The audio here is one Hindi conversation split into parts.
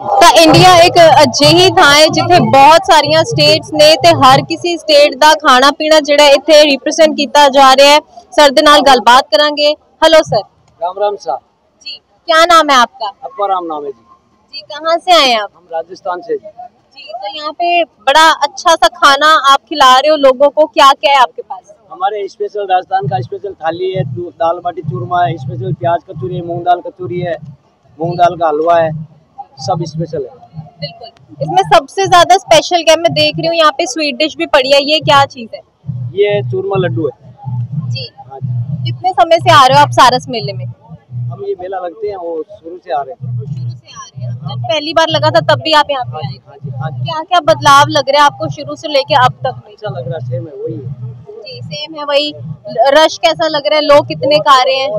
ਤਾਂ ਇੰਡੀਆ ਇੱਕ ਅਜਿਹੀ ਥਾਂ ਹੈ ਜਿੱਥੇ ਬਹੁਤ ਸਾਰੀਆਂ ਸਟੇਟਸ ਨੇ ਤੇ ਹਰ ਕਿਸੇ ਸਟੇਟ ਦਾ ਖਾਣਾ ਪੀਣਾ ਜਿਹੜਾ ਇੱਥੇ ਰਿਪਰੈਜ਼ੈਂਟ ਕੀਤਾ ਜਾ ਰਿਹਾ ਹੈ ਸਰ ਦੇ ਨਾਲ ਗੱਲਬਾਤ ਕਰਾਂਗੇ हेलो सर राम राम शाह जी क्या नाम है आपका अब्बा राम नाम है जी जी कहाँ से आए हैं आप हम राजस्थान से जी जी तो यहाँ पे बड़ा अच्छा सा खाना आप खिला रहे हो लोगों को क्या क्या है आपके पास हमारे स्पेशल राजस्थान का स्पेशल थाली है दू- दाल बाटी चूरमा है स्पेशल प्याज कचौरी है मूंग दाल कचौरी है मूंग दाल का हलवा है सब स्पेशल है बिल्कुल। इसमें सबसे ज़्यादा स्पेशल क्या मैं देख रही हूँ यहाँ पे स्वीट डिश भी पड़ी है। ये क्या चीज़ है? ये चूरमा लड्डू है। जी। हाँ कितने समय से आ रहे हो आप सारस मेले में? हम ये मेला लगते हैं वो शुरू से आ रहे हैं। शुरू से आ रहे हैं। जब पहली बार लगा था तब भी आप यहाँ पे हाँ आए जी हाँ जी। जी क्या क्या बदलाव लग रहा है आपको शुरू से लेके अब तक अच्छा लग रहा है सेम है वही जी सेम है वही। रश कैसा लग रहा है? लोग कितने का आ रहे हैं।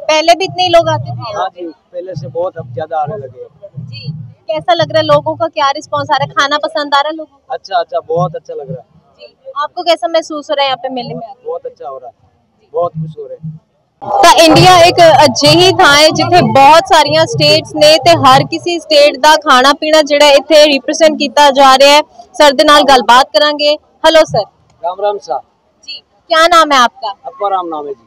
पहले भी इतने लोग आते थे जी पहले से बहुत अब ज़्यादा आने लगे हैं। जी कैसा लग रहा है लोगों का क्या रिस्पॉन्स आ रहा है खाना पसंद आ रहा है लोगों को अच्छा अच्छा बहुत अच्छा लग रहा है जी आपको कैसा महसूस हो रहा है यहाँ पे मेले में आके? बहुत अच्छा हो रहा है बहुत खुश हो रहे हैं ਤਾਂ ਇੰਡੀਆ ਇੱਕ ਅਜਿਹੀ ਥਾਂ ਹੈ ਜਿੱਥੇ ਬਹੁਤ ਸਾਰੀਆਂ ਸਟੇਟਸ ਨੇ ਤੇ ਹਰ ਕਿਸੇ ਸਟੇਟ ਦਾ ਖਾਣਾ ਪੀਣਾ ਜਿਹੜਾ ਇੱਥੇ ਰਿਪਰੈਜ਼ੈਂਟ ਕੀਤਾ ਜਾ ਰਿਹਾ ਹੈ ਸਰ ਦੇ ਨਾਲ ਗੱਲਬਾਤ ਕਰਾਂਗੇ हेलो सर राम राम शाह जी क्या नाम है आपका अब्बा राम नाम है जी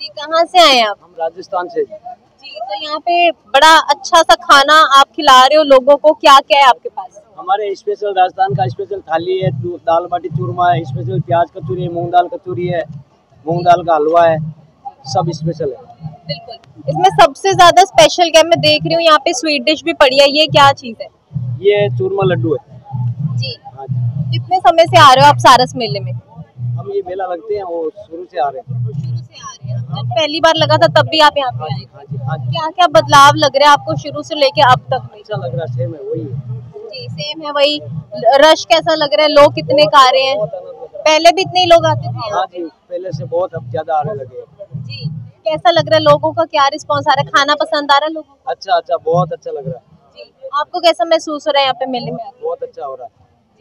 जी कहाँ से आए हैं आप हम राजस्थान से जी जी तो यहाँ पे बड़ा अच्छा सा खाना आप खिला रहे हो लोगों को क्या क्या है आपके पास? हमारे स्पेशल राजस्थान का स्पेशल थाली है दाल बाटी चूरमा है स्पेशल प्याज कचौरी है मूंग दाल कचौरी है मूंग दाल का हलवा है सब स्पेशल है। बिल्कुल। इसमें सबसे ज़्यादा स्पेशल क्या मैं देख रही हूँ यहाँ पे स्वीट डिश भी पड़ी है ये क्या चीज़ है? ये चूरमा लड्डू है। जी। हाँ कितने समय से आ रहे हो आप सारस मेले में? हम ये मेला लगते हैं वो शुरू से आ रहे हैं। जब पहली बार लगा था तब भी आप यहाँ पे आए। क्या क्या बदलाव लग रहा है आपको शुरू से लेके अब तक अच्छा लग रहा है सेम है वही जी सेम है वही। रश कैसा लग रहा है? लोग कितने का आ रहे हैं। पहले भी इतने लोग आते थे हाँ जी पहले से बहुत अब ज़्यादा आने लगे जी कैसा लग रहा है? लोगों का क्या रिस्पॉन्स आ रहा है? खाना पसंद आ रहा है लोगों को? अच्छा अच्छा बहुत अच्छा लग रहा है। जी आपको कैसा महसूस हो रहा है यहाँ पे मेले में बहुत अच्छा हो रहा है।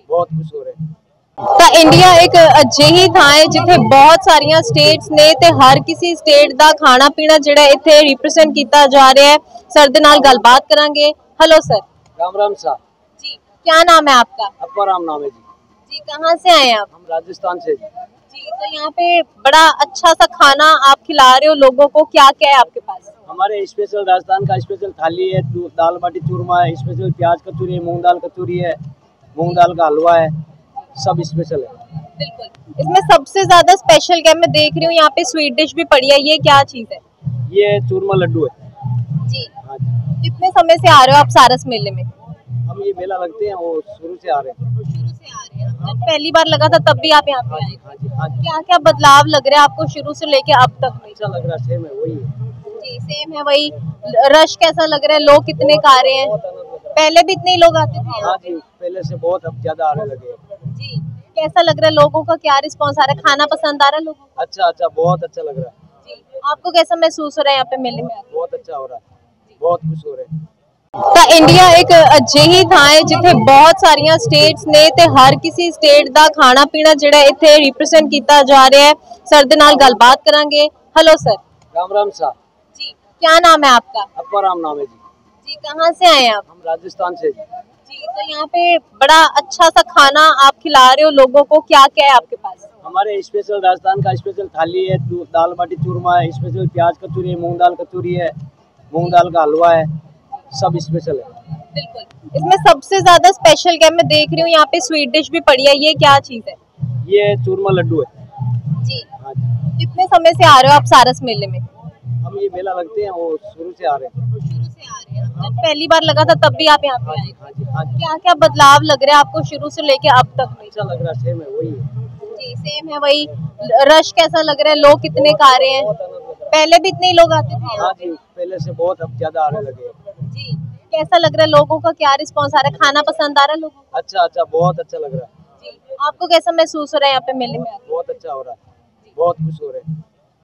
बहुत खुश हो रहे हैं। ਤਾਂ ਇੰਡੀਆ ਇੱਕ ਅਜਿਹੀ ਥਾਂ ਹੈ ਜਿੱਥੇ ਬਹੁਤ ਸਾਰੀਆਂ ਸਟੇਟਸ ਨੇ ਤੇ ਹਰ ਕਿਸੇ ਸਟੇਟ ਦਾ ਖਾਣਾ ਪੀਣਾ ਜਿਹੜਾ ਇੱਥੇ ਰਿਪਰੈਜ਼ੈਂਟ ਕੀਤਾ ਜਾ ਰਿਹਾ ਹੈ ਸਰ ਦੇ ਨਾਲ ਗੱਲਬਾਤ ਕਰਾਂਗੇ हेलो सर राम राम शाह जी क्या नाम है आपका अब्बा राम नाम है जी जी कहाँ से आए हैं आप हम राजस्थान से जी जी तो यहाँ पे बड़ा अच्छा सा खाना आप खिला रहे हो लोगों को क्या क्या है आपके पास हमारे स्पेशल राजस्थान का स्पेशल थाली है दू- दाल बाटी चूरमा है स्पेशल प्याज कचौरी है मूंग दाल कचौरी है मूंग दाल का हलवा है सब स्पेशल है बिल्कुल। इसमें सबसे ज़्यादा स्पेशल क्या मैं देख रही हूँ यहाँ पे स्वीट डिश भी पड़ी है ये क्या चीज़ है? ये चूरमा लड्डू है। जी। हाँ कितने समय से आ रहे हो आप सारस मेले में? हम ये मेला लगते हैं वो शुरू से आ रहे हैं। शुरू से आ रहे हैं। जब पहली बार लगा था तब भी आप यहाँ पे हाँ आए जी हाँ जी जी। क्या क्या बदलाव लग रहा है आपको शुरू से लेके अब तक? में अच्छा लग रहा सेम है वही है। जी सेम है वही। रश कैसा लग रहा है? लोग कितने का आ रहे हैं। पहले भी इतने लोग आते थे जी पहले से बहुत अब ज़्यादा आने लगे जी कैसा लग रहा है लोगों का क्या रिस्पॉन्स आ रहा है खाना पसंद आ रहा है लोगों को अच्छा अच्छा बहुत अच्छा लग रहा है जी आपको कैसा महसूस हो रहा है यहाँ पे मेले में आके? बहुत अच्छा हो रहा है बहुत खुश हो रहे हैं ਤਾਂ ਇੰਡੀਆ ਇੱਕ ਅਜਿਹੀ ਥਾਂ ਹੈ ਜਿੱਥੇ ਬਹੁਤ ਸਾਰੀਆਂ ਸਟੇਟਸ ਨੇ ਤੇ ਹਰ ਕਿਸੇ ਸਟੇਟ ਦਾ ਖਾਣਾ ਪੀਣਾ ਜਿਹੜਾ ਇੱਥੇ ਰਿਪਰੈਜ਼ੈਂਟ ਕੀਤਾ ਜਾ ਰਿਹਾ ਹੈ ਸਰ ਦੇ ਨਾਲ ਗੱਲਬਾਤ ਕਰਾਂਗੇ हेलो सर राम राम शाह जी क्या नाम है आपका अब्बा राम नाम है जी जी कहाँ से आए हैं आप हम राजस्थान से जी जी तो यहाँ पे बड़ा अच्छा सा खाना आप खिला रहे हो लोगों को क्या क्या है आपके पास? हमारे स्पेशल राजस्थान का स्पेशल थाली है दाल बाटी चूरमा है स्पेशल प्याज कचौरी है मूंग दाल कचौरी है मूंग दाल का हलवा है सब स्पेशल है। बिल्कुल। इसमें सबसे ज़्यादा स्पेशल क्या मैं देख रही हूँ यहाँ पे स्वीट डिश भी पड़ी है ये क्या चीज़ है? ये चूरमा लड्डू है। जी। हाँ कितने समय से आ रहे हो आप सारस मेले में? हम ये मेला लगते हैं वो शुरू से आ रहे हैं। जब पहली बार लगा था तब भी आप यहाँ पे हाँ आए हाँ हाँ जी। क्या क्या बदलाव लग रहा है आपको शुरू से लेके अब तक? में अच्छा लग रहा है सेम है। वही जी सेम है वही। रश कैसा लग रहा है? लोग कितने का आ रहे हैं। पहले भी इतने ही लोग आते थे यहाँ हाँ जी पहले से बहुत अब ज़्यादा आने लगे जी कैसा लग रहा है? लोगों का क्या रिस्पॉन्स आ रहा है? खाना पसंद आ रहा है लोगों को? अच्छा अच्छा बहुत अच्छा लग रहा है। जी आपको कैसा महसूस हो रहा है यहाँ पे मेले में बहुत अच्छा हो रहा है। बहुत खुश हो रहे हैं।